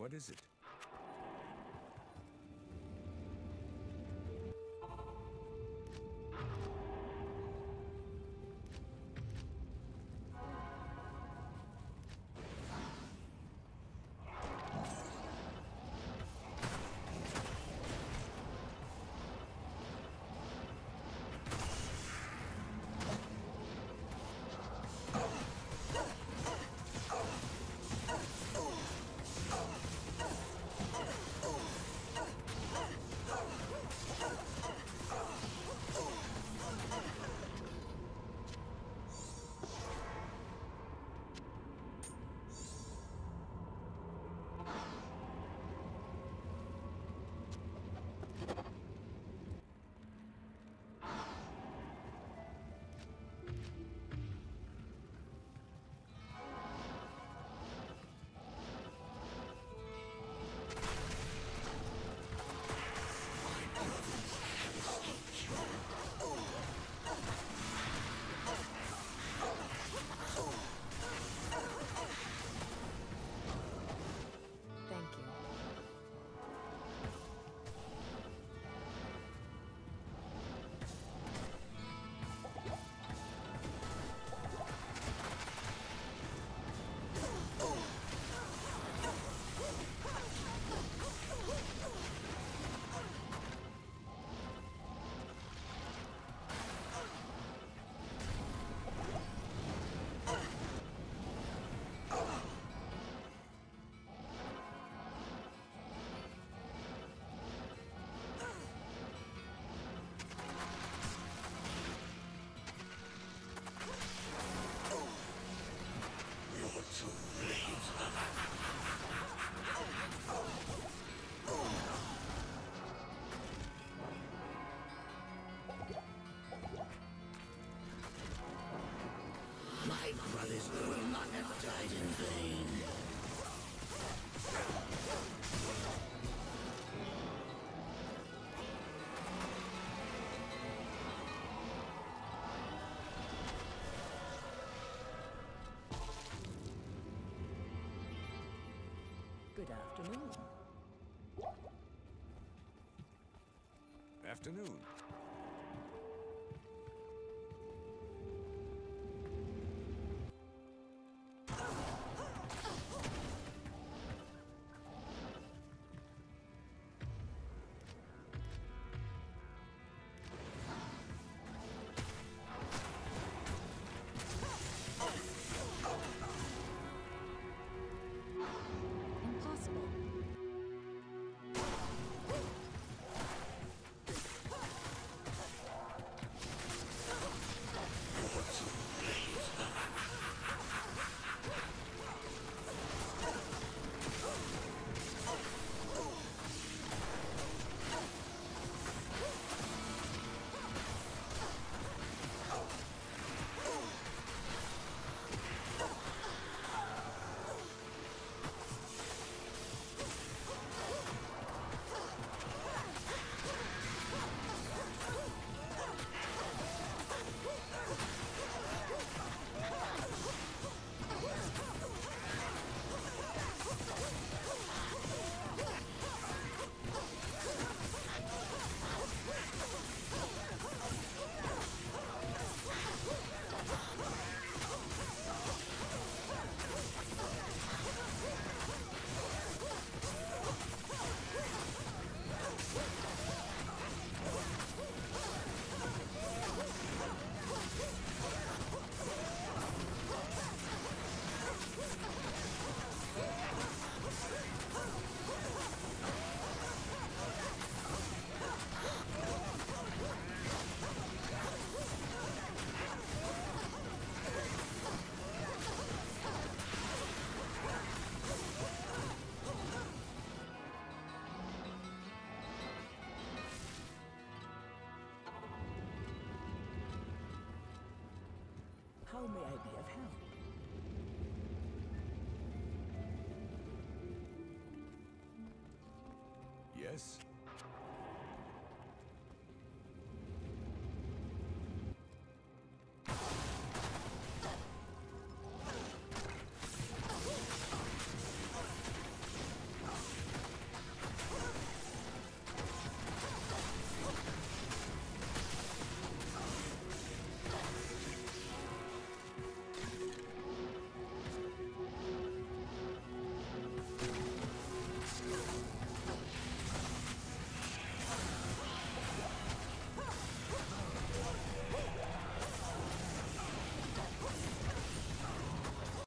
What is it? My will not have died in vain. Good afternoon. Afternoon. How may I be of help? Yes?